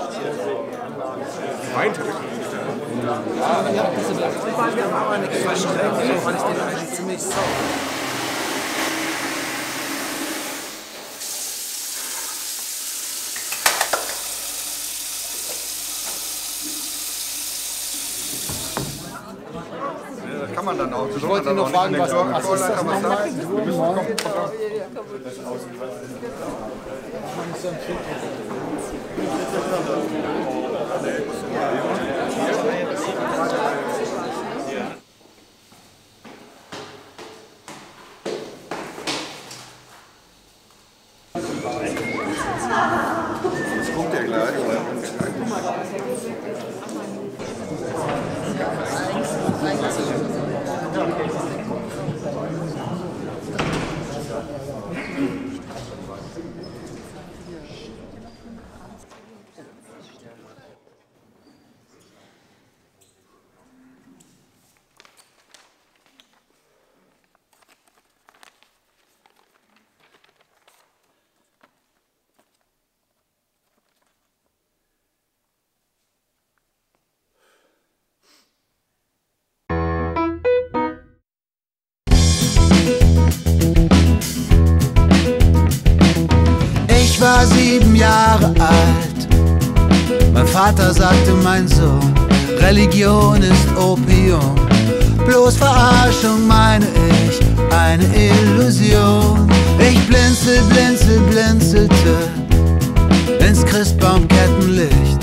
Er wirklich? Ja, das war mir aber nichts versteckt, so, weil ich den eigentlich ziemlich sauer. Kann man dann auch. Ich wollte nur fragen, was, was ist das nochmal? Das claro, bueno. Ich war sieben Jahre alt. Mein Vater sagte, mein Sohn, Religion ist Opium. Bloß Verarschung meine ich, eine Illusion. Ich blinzel, blinzel, blinzelte ins Christbaumkettenlicht.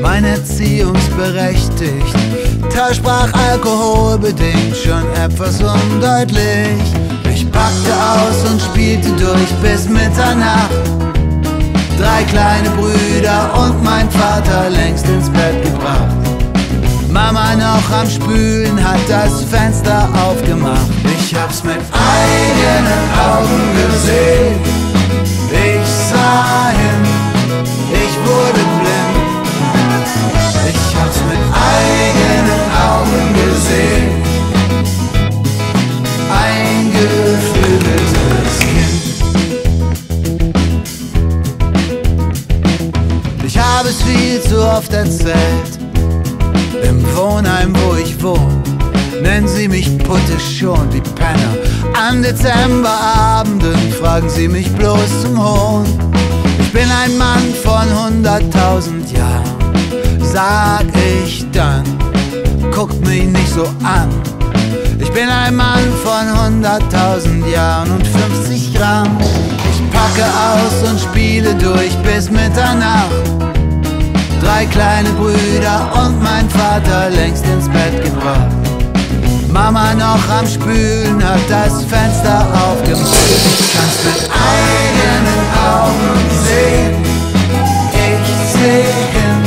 Mein Erziehungsberechtigt. Da sprach Alkohol bedingt schon etwas undeutlich. Ich packte aus und spielte durch bis Mitternacht. Drei kleine Brüder und mein Vater längst ins Bett gebracht. Mama noch am Spülen hat das Fenster aufgemacht. Ich hab's mit eigenen Augen gesehen. Habe es viel zu oft erzählt. Im Wohnheim, wo ich wohne, nennen sie mich Putte schon, die Penner. An Dezemberabenden fragen sie mich bloß zum Hohn. Ich bin ein Mann von hunderttausend Jahren, sag ich dann, guckt mich nicht so an. Ich bin ein Mann von hunderttausend Jahren und 50 Gramm. Ich packe aus und spiele durch bis Mitternacht. Drei kleine Brüder und mein Vater längst ins Bett gebracht. Mama noch am Spülen hat das Fenster aufgemacht. Ich kann's mit eigenen Augen sehen. Ich seh hin,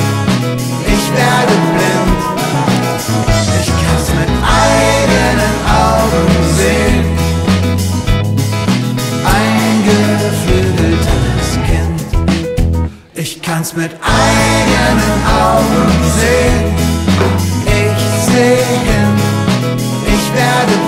ich werde blind. Ich kann's mit eigenen Augen sehen. Ein geflügeltes Kind. Ich kann's mit eigenen eigenen Augen sehen. Ich sehe, ich werde